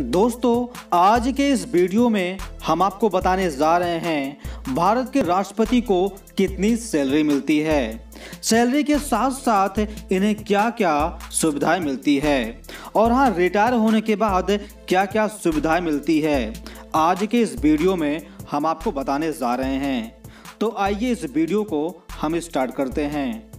दोस्तों, आज के इस वीडियो में हम आपको बताने जा रहे हैं भारत के राष्ट्रपति को कितनी सैलरी मिलती है। सैलरी के साथ साथ इन्हें क्या क्या सुविधाएँ मिलती है और हाँ रिटायर होने के बाद क्या क्या सुविधाएँ मिलती है, आज के इस वीडियो में हम आपको बताने जा रहे हैं। तो आइए इस वीडियो को हम स्टार्ट करते हैं।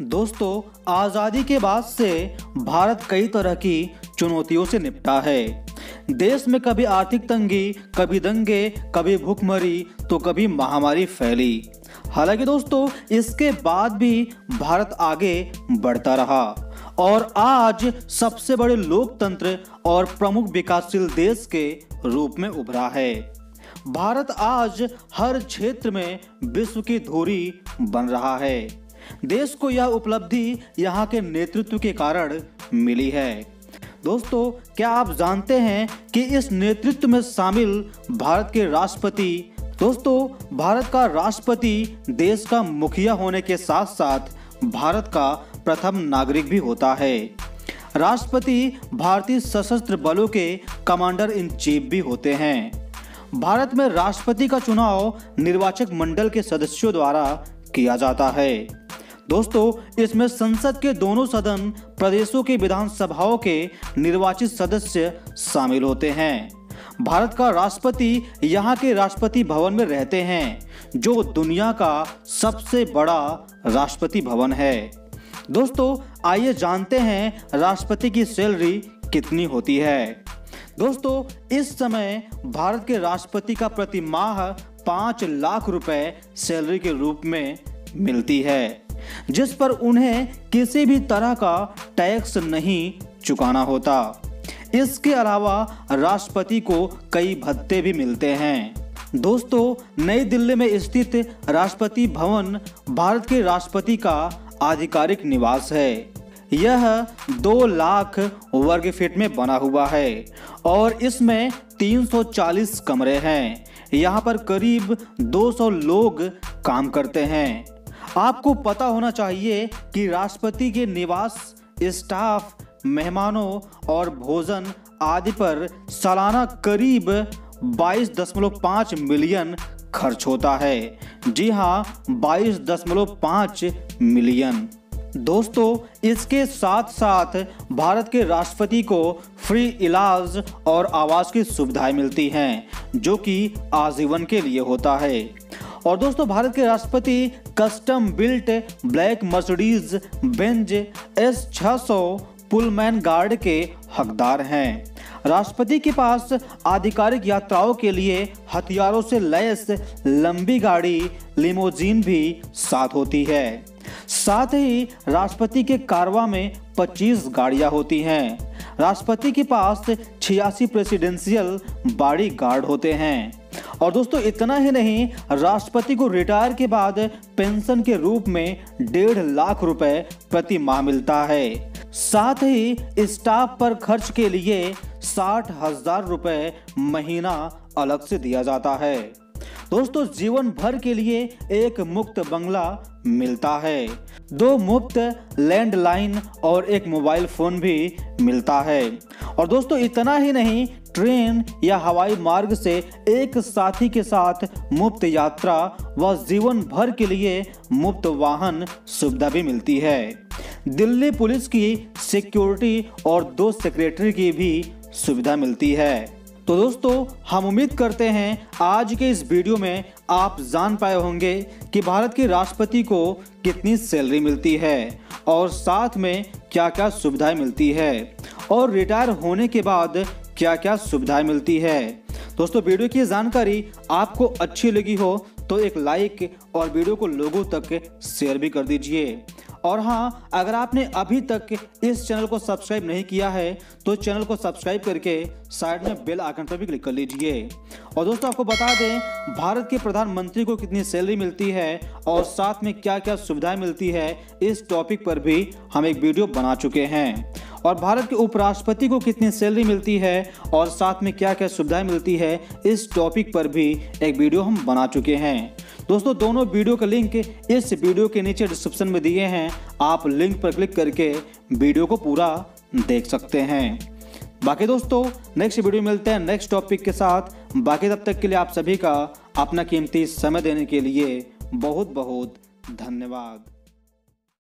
दोस्तों, आज़ादी के बाद से भारत कई तरह की चुनौतियों से निपटा है। देश में कभी आर्थिक तंगी, कभी दंगे, कभी भूखमरी तो कभी महामारी फैली। हालाँकि दोस्तों, इसके बाद भी भारत आगे बढ़ता रहा। और आज सबसे बड़े लोकतंत्र और प्रमुख विकासशील देश के रूप में उभरा है। भारत आज हर क्षेत्र में विश्व की धुरी बन रहा है। देश को यह उपलब्धि यहाँ के नेतृत्व के कारण मिली है। दोस्तों, क्या आप जानते हैं कि इस नेतृत्व में शामिल भारत के राष्ट्रपति, दोस्तों, भारत का राष्ट्रपति देश का मुखिया होने के साथ साथ भारत का प्रथम नागरिक भी होता है। राष्ट्रपति भारतीय सशस्त्र बलों के कमांडर इन चीफ भी होते हैं। भारत में राष्ट्रपति का चुनाव निर्वाचक मंडल के सदस्यों द्वारा किया जाता है। दोस्तों, इसमें संसद के दोनों सदन, प्रदेशों के विधानसभाओं के निर्वाचित सदस्य शामिल होते हैं। भारत का राष्ट्रपति यहाँ के राष्ट्रपति भवन में रहते हैं, जो दुनिया का सबसे बड़ा राष्ट्रपति भवन है। दोस्तों, आइए जानते हैं राष्ट्रपति की सैलरी कितनी होती है। दोस्तों, इस समय भारत के राष्ट्रपति का प्रति माह पाँच लाख रुपए सैलरी के रूप में मिलती है। जिस पर उन्हें किसी भी तरह का टैक्स नहीं चुकाना होता। इसके अलावा राष्ट्रपति को कई भत्ते भी मिलते हैं। दोस्तों, नई दिल्ली में स्थित राष्ट्रपति भवन भारत के राष्ट्रपति का आधिकारिक निवास है। यह दो लाख वर्ग फीट में बना हुआ है और इसमें 340 कमरे हैं। यहाँ पर करीब 200 लोग काम करते हैं। आपको पता होना चाहिए कि राष्ट्रपति के निवास, स्टाफ, मेहमानों और भोजन आदि पर सालाना करीब 22.5 मिलियन खर्च होता है। जी हाँ 22.5 मिलियन। दोस्तों, इसके साथ साथ भारत के राष्ट्रपति को फ्री इलाज और आवास की सुविधाएँ मिलती हैं, जो कि आजीवन के लिए होता है। और दोस्तों, भारत के राष्ट्रपति custom built black Mercedes Benz S 600 Pullman guard के हकदार हैं। राष्ट्रपति के पास आधिकारिक यात्राओं के लिए हथियारों से लैस लंबी गाड़ी लिमोजीन भी साथ होती है। साथ ही राष्ट्रपति के कारवा में 25 गाड़ियाँ होती हैं। राष्ट्रपति के पास छियासी प्रेसिडेंशियल बॉडी गार्ड होते हैं। और दोस्तों, इतना ही नहीं, राष्ट्रपति को रिटायर के बाद पेंशन के रूप में डेढ़ लाख रुपए प्रति माह मिलता है। साथ ही स्टाफ पर खर्च के लिए साठ हज़ार रुपए महीना अलग से दिया जाता है। दोस्तों, जीवन भर के लिए एक मुक्त बंगला मिलता है। दो मुफ़्त लैंडलाइन और एक मोबाइल फ़ोन भी मिलता है। और दोस्तों, इतना ही नहीं ट्रेन या हवाई मार्ग से एक साथी के साथ मुफ़्त यात्रा व जीवन भर के लिए मुफ़्त वाहन सुविधा भी मिलती है। दिल्ली पुलिस की सिक्योरिटी और दो सेक्रेटरी की भी सुविधा मिलती है। तो दोस्तों, हम उम्मीद करते हैं आज के इस वीडियो में आप जान पाए होंगे कि भारत के राष्ट्रपति को कितनी सैलरी मिलती है और साथ में क्या क्या सुविधाएँ मिलती है। और रिटायर होने के बाद क्या क्या सुविधाएँ मिलती है। दोस्तों, वीडियो की जानकारी आपको अच्छी लगी हो तो एक लाइक और वीडियो को लोगों तक शेयर भी कर दीजिए। और हाँ अगर आपने अभी तक इस चैनल को सब्सक्राइब नहीं किया है तो चैनल को सब्सक्राइब करके साइड में बेल आइकन पर भी क्लिक कर लीजिए। और दोस्तों, आपको बता दें, भारत के प्रधानमंत्री को कितनी सैलरी मिलती है और साथ में क्या क्या सुविधाएँ मिलती है, इस टॉपिक पर भी हम एक वीडियो बना चुके हैं। और भारत के उपराष्ट्रपति को कितनी सैलरी मिलती है और साथ में क्या क्या सुविधाएँ मिलती है, इस टॉपिक पर भी एक वीडियो हम बना चुके हैं। दोस्तों, दोनों वीडियो का लिंक इस वीडियो के नीचे डिस्क्रिप्शन में दिए हैं। आप लिंक पर क्लिक करके वीडियो को पूरा देख सकते हैं। बाकी दोस्तों नेक्स्ट वीडियो मिलते हैं नेक्स्ट टॉपिक के साथ। बाकी तब तक के लिए आप सभी का अपना कीमती समय देने के लिए बहुत बहुत धन्यवाद।